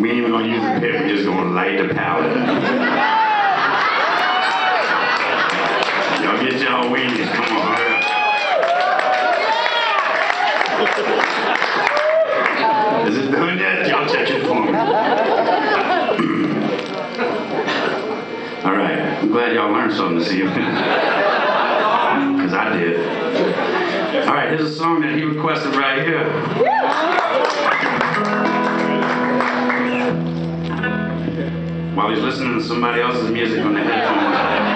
We ain't even gonna use the pit, we're just gonna light the pallet. Y'all get y'all weenies, come on, hurry up. Is it done yet? Y'all check it for me. All right, I'm glad y'all learned something this evening. Because I did. All right, here's a song that he requested right here. While he's listening to somebody else's music on the headphones.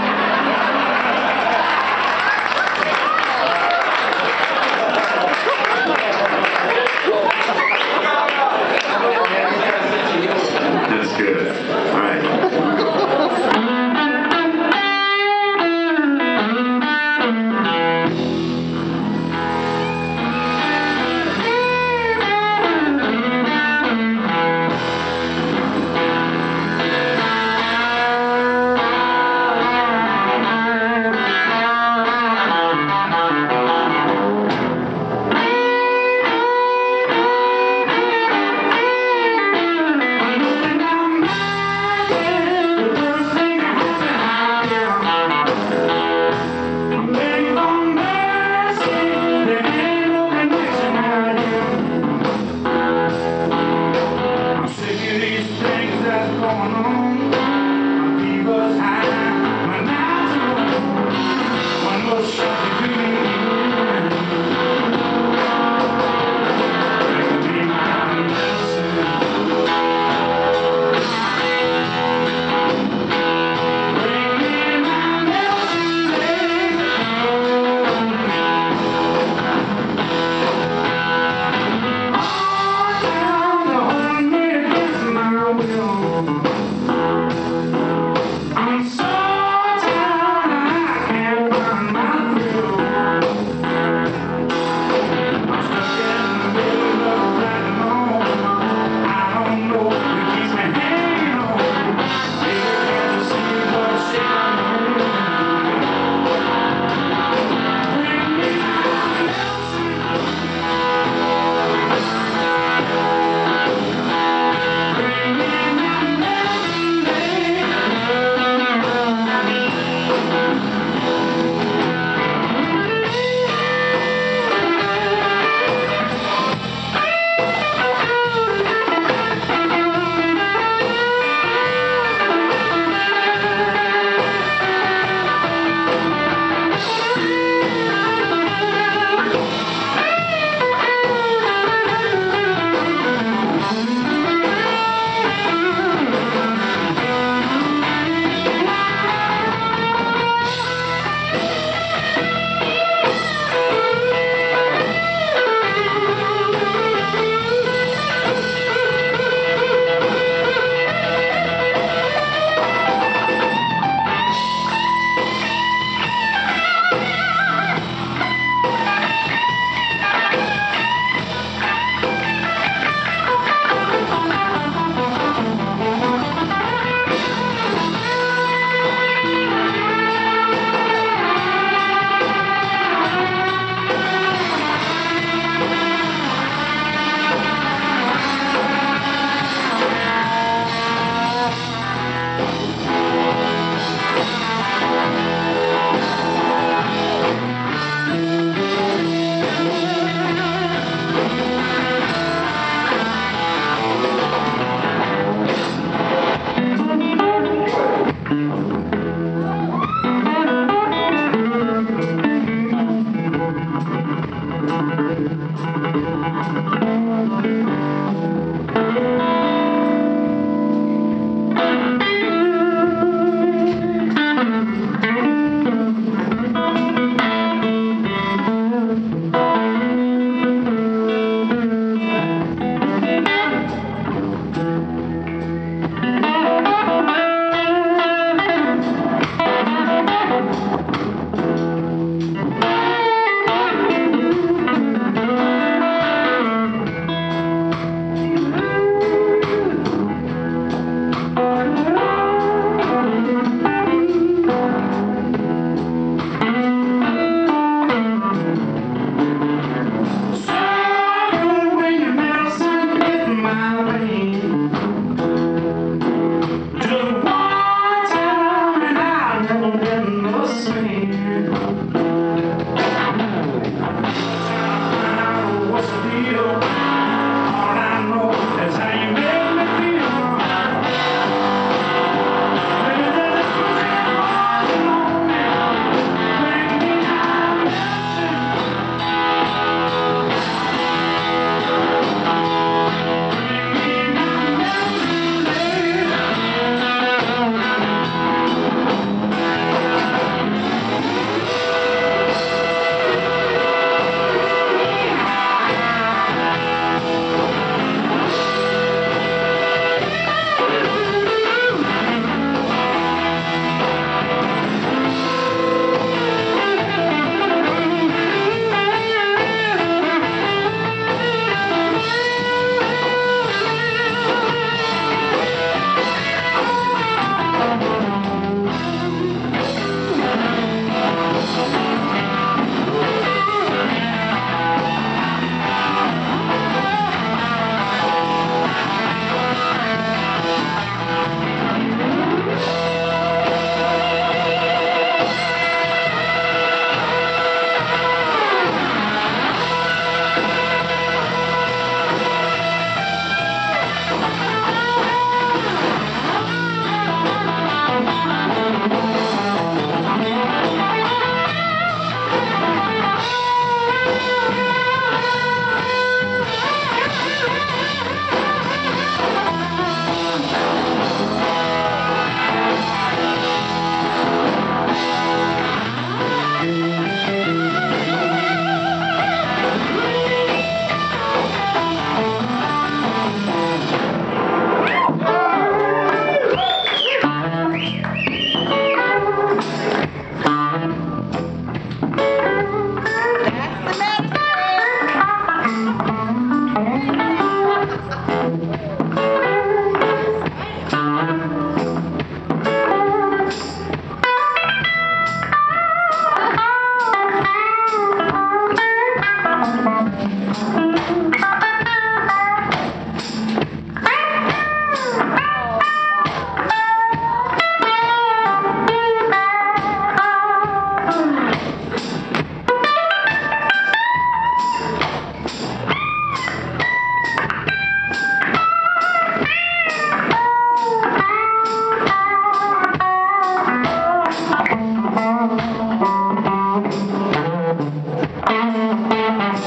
I'm